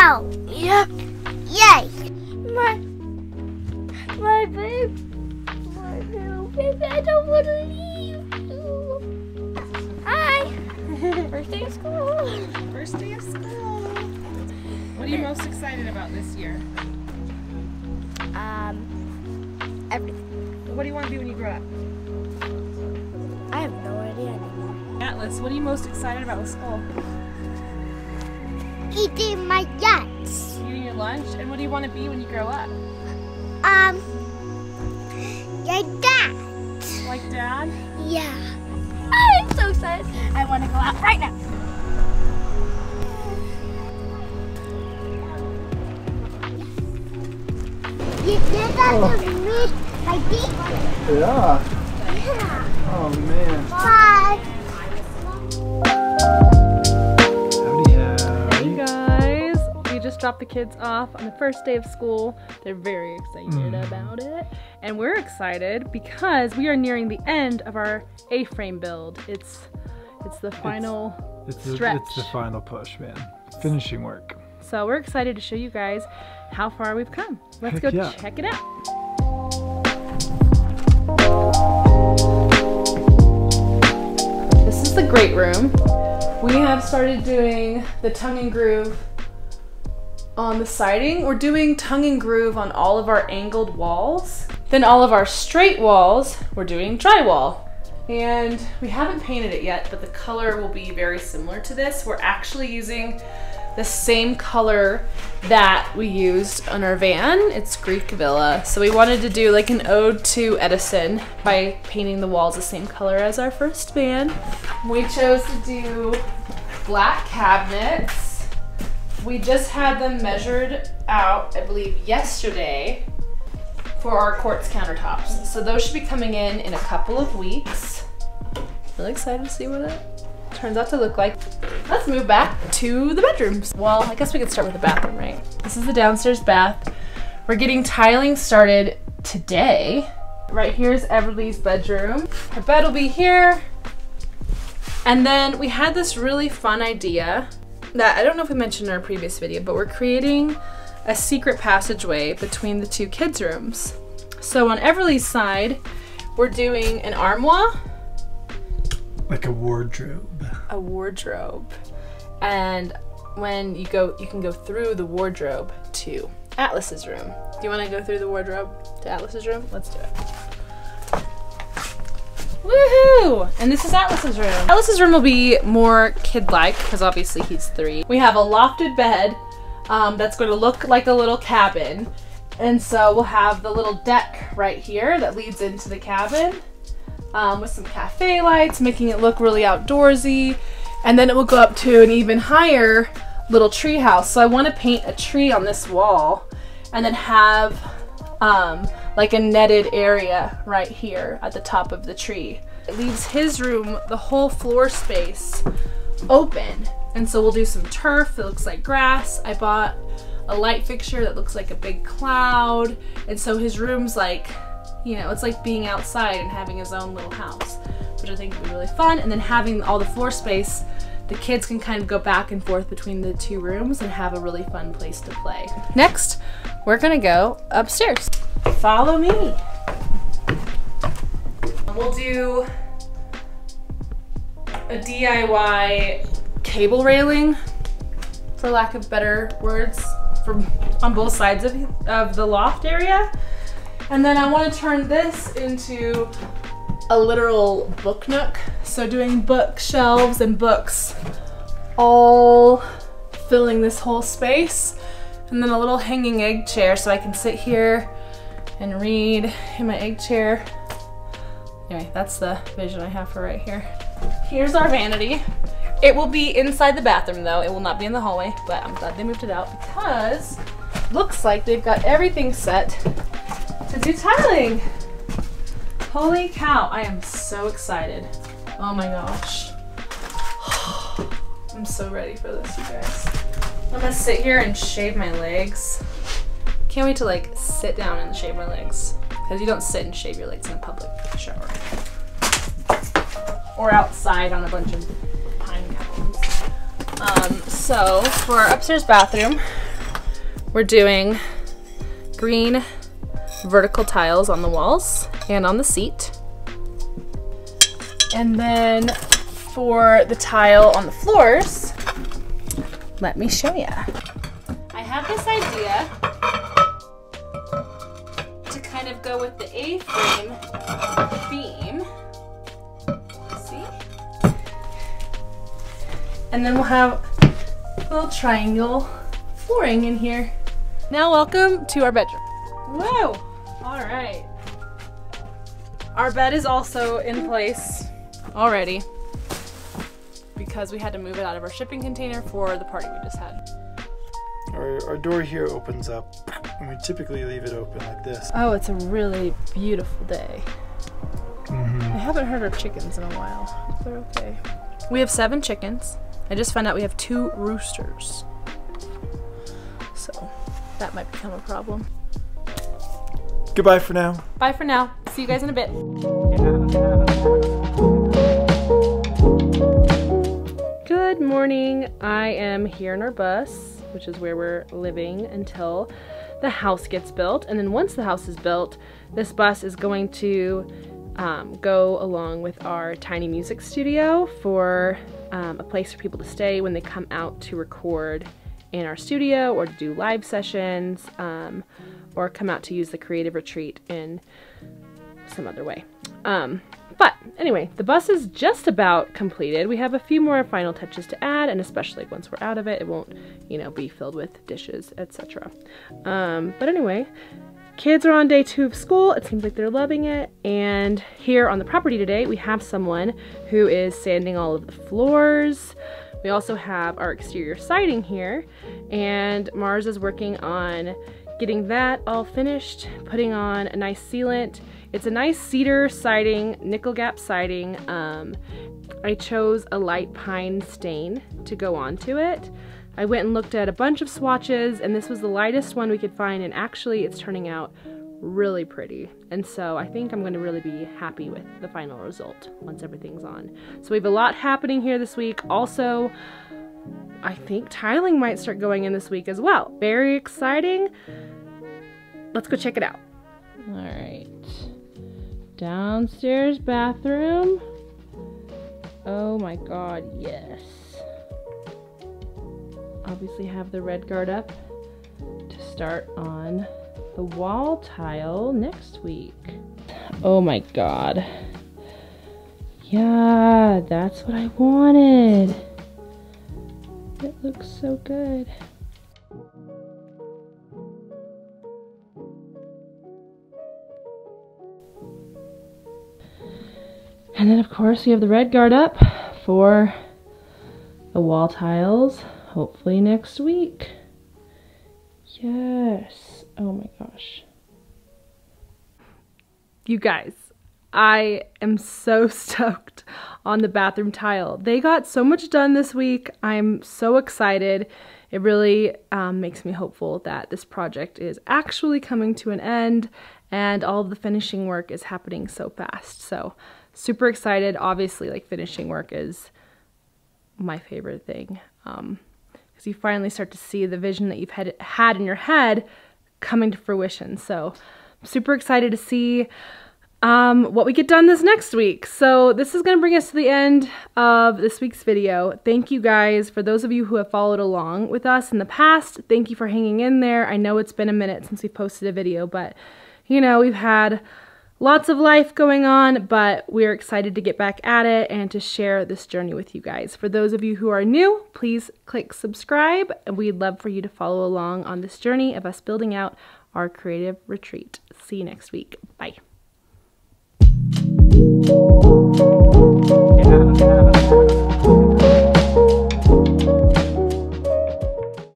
now. Yep. Yay! My my baby, my little baby. I don't want to leave you. Hi. First day of school. First day of school. What are you most excited about this year? Um, everything. What do you want to be when you grow up? I have no idea anymore. Atlas, what are you most excited about with school? Eating my nuts. Eating your lunch? And what do you want to be when you grow up? Um. Like dad. Like dad? Yeah. I'm so excited. I want to go out right now. You did that to me, baby. Yeah. Yeah. Oh man. Bye. Dropped the kids off on the first day of school. They're very excited mm. about it. And we're excited because we are nearing the end of our A-frame build. It's it's the final It's the, Stretch. it's the final push, man. Finishing work. So we're excited to show you guys how far we've come. Let's Heck go yeah. check it out. This is the great room. We have started doing the tongue and groove on the siding. We're doing tongue and groove on all of our angled walls. Then all of our straight walls, we're doing drywall. And we haven't painted it yet, but the color will be very similar to this. We're actually using the same color that we used on our van. It's Greek Villa. So we wanted to do like an ode to Edison by painting the walls the same color as our first van. We chose to do black cabinets. We just had them measured out, I believe, yesterday for our quartz countertops. So those should be coming in in a couple of weeks. Really excited to see what it turns out to look like. Let's move back to the bedrooms. Well, I guess we could start with the bathroom, right? This is the downstairs bath. We're getting tiling started today. Right here's Everly's bedroom. Her bed will be here. And then we had this really fun idea that I don't know if we mentioned in our previous video, but we're creating a secret passageway between the two kids' rooms. So on Everly's side, we're doing an armoire Like a wardrobe. a wardrobe. And when you go, you can go through the wardrobe to Atlas's room. Do you want to go through the wardrobe to Atlas's room? Let's do it. Woohoo! And this is Atlas's room. Atlas's room will be more kid-like because obviously he's three. We have a lofted bed um, that's going to look like a little cabin. And so we'll have the little deck right here that leads into the cabin um, with some cafe lights, making it look really outdoorsy. And then it will go up to an even higher little tree house. So I want to paint a tree on this wall and then have um, like a netted area right here at the top of the tree. It leaves his room, the whole floor space, open. And so we'll do some turf that looks like grass. I bought a light fixture that looks like a big cloud. And so his room's like, you know, it's like being outside and having his own little house, which I think would be really fun. And then having all the floor space, the kids can kind of go back and forth between the two rooms and have a really fun place to play. Next, we're gonna go upstairs. Follow me. We'll do a DIY cable railing, for lack of better words, from on both sides of, of the loft area. And then I want to turn this into a literal book nook. So doing bookshelves and books all filling this whole space. And then a little hanging egg chair so I can sit here and read in my egg chair. Anyway, that's the vision I have for right here. Here's our vanity. It will be inside the bathroom though. It will not be in the hallway, but I'm glad they moved it out because looks like they've got everything set to do tiling. Holy cow, I am so excited. Oh my gosh. I'm so ready for this, you guys. I'm gonna sit here and shave my legs. Can't wait to like sit down and shave my legs. Because you don't sit and shave your legs in a public shower. or outside on a bunch of pine cones. Um, so for our upstairs bathroom, we're doing green vertical tiles on the walls and on the seat. And then for the tile on the floors, let me show you. I have this idea kind of go with the A-frame beam. See? And then we'll have a little triangle flooring in here. Now welcome to our bedroom. Whoa! All right. Our bed is also in place already because we had to move it out of our shipping container for the party we just had. Our, our door here opens up, and we typically leave it open like this. Oh, it's a really beautiful day. Mm-hmm. I haven't heard our chickens in a while. They're okay. We have seven chickens. I just found out we have two roosters. So that might become a problem. Goodbye for now. Bye for now. See you guys in a bit. Good morning. I am here in our bus, which is where we're living until the house gets built. And then once the house is built, this bus is going to um, go along with our tiny music studio for um, a place for people to stay when they come out to record in our studio or to do live sessions um, or come out to use the creative retreat in some other way. But anyway, the bus is just about completed. We have a few more final touches to add, and especially once we're out of it, it won't, you know, be filled with dishes, etc. Um, but anyway, kids are on day two of school. It seems like they're loving it. And here on the property today, we have someone who is sanding all of the floors. We also have our exterior siding here, and Mars is working on getting that all finished, putting on a nice sealant. It's a nice cedar siding, nickel gap siding. Um, I chose a light pine stain to go onto it. I went and looked at a bunch of swatches and this was the lightest one we could find and actually it's turning out really pretty. And so I think I'm going to really be happy with the final result once everything's on. So we have a lot happening here this week. Also, I think tiling might start going in this week as well. Very exciting. Let's go check it out. All right. Downstairs bathroom. Oh my god, yes. Obviously have the RedGard up to start on the wall tile next week. Oh my god. Yeah, that's what I wanted. It looks so good. And then of course we have the RedGard up for the wall tiles, hopefully next week. Yes. Oh my gosh. You guys, I am so stoked on the bathroom tile. They got so much done this week. I'm so excited. It really um, makes me hopeful that this project is actually coming to an end and all the finishing work is happening so fast. So super excited. Obviously, like finishing work is my favorite thing. Um, because you finally start to see the vision that you've had, had in your head coming to fruition. So super excited to see um, what we get done this next week. So this is going to bring us to the end of this week's video. Thank you guys for those of you who have followed along with us in the past. Thank you for hanging in there. I know it's been a minute since we posted a video, but you know, we've had lots of life going on, but we're excited to get back at it and to share this journey with you guys. For those of you who are new, please click subscribe. And we'd love for you to follow along on this journey of us building out our creative retreat. See you next week. Bye. Yeah.